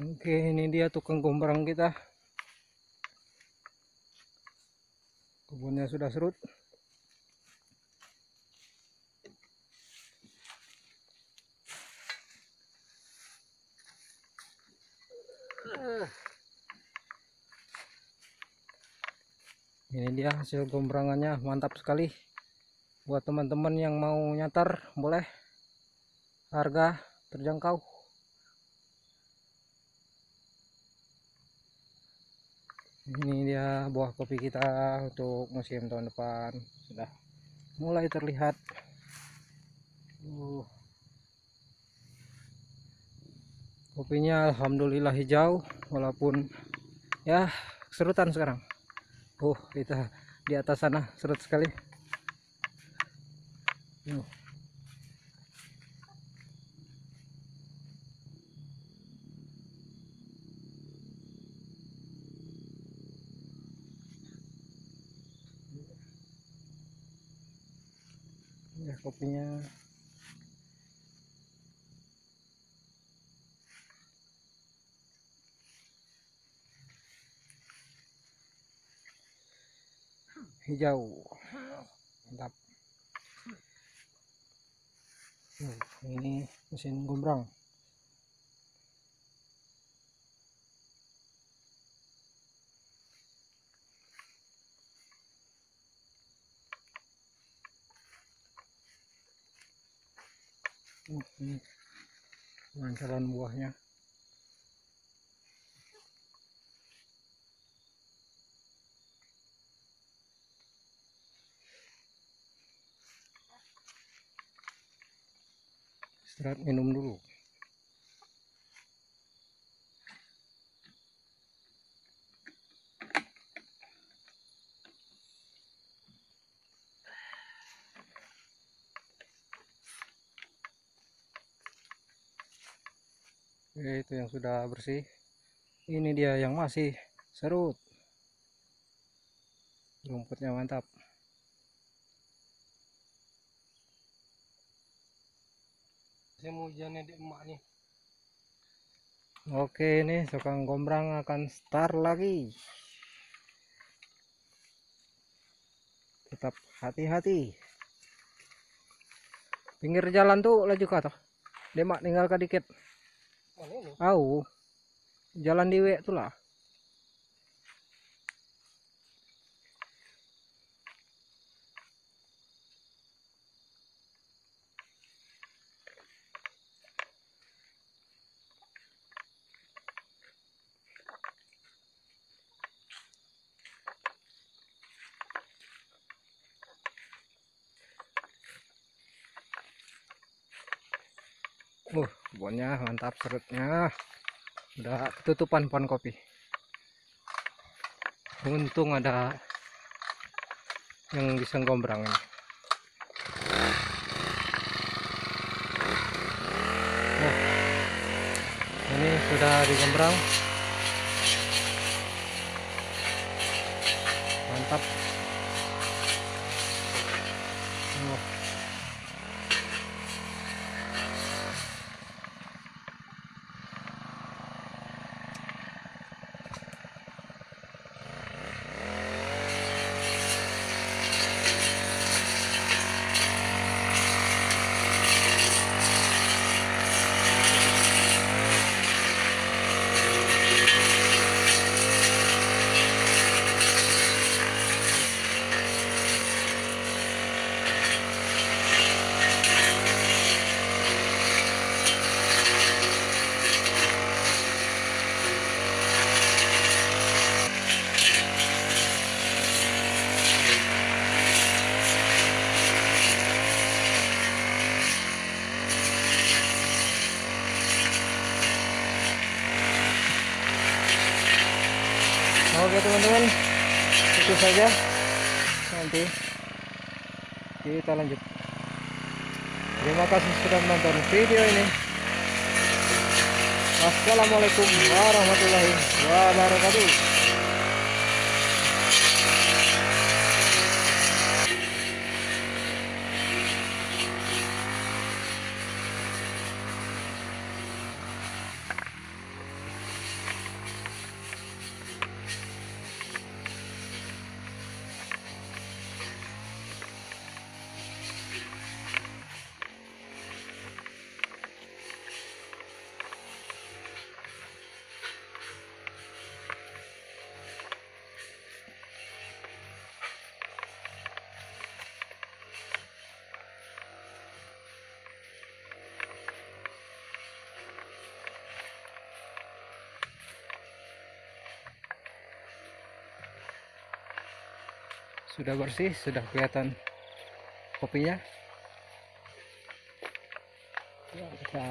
Oke, ini dia tukang gombrang kita. Kebunnya sudah surut. Ini dia hasil gombrangannya, mantap sekali. Buat teman-teman yang mau nyatar, boleh. Harga terjangkau. Ini dia buah kopi kita untuk musim tahun depan sudah mulai terlihat uh. kopinya alhamdulillah hijau walaupun ya serutan sekarang uh kita di atas sana serut sekali uh. Ya kopinya. Hijau. Mantap. Uh, ini mesin gombrang Lancaran buahnya. Istirahat minum dulu Oke, itu yang sudah bersih. Ini dia yang masih serut. Rumputnya mantap. Saya mau hujannya di emak nih. Oke ini tukang gombrang akan start lagi. Tetap hati-hati. Pinggir jalan tuh laju ke atas. Demak tinggal ke dikit Au. Jalan di tuh lah Uh, kebunnya mantap serutnya. Udah ketutupan pohon kopi. Untung ada yang bisa gombrang ini. Oh, ini sudah digombrang. Mantap. Oh. Oke teman-teman, itu saja. Nanti kita lanjut. Terima kasih sudah menonton video ini. Wassalamualaikum warahmatullahi wabarakatuh. Sudah bersih sudah kelihatan kopinya. Ya kita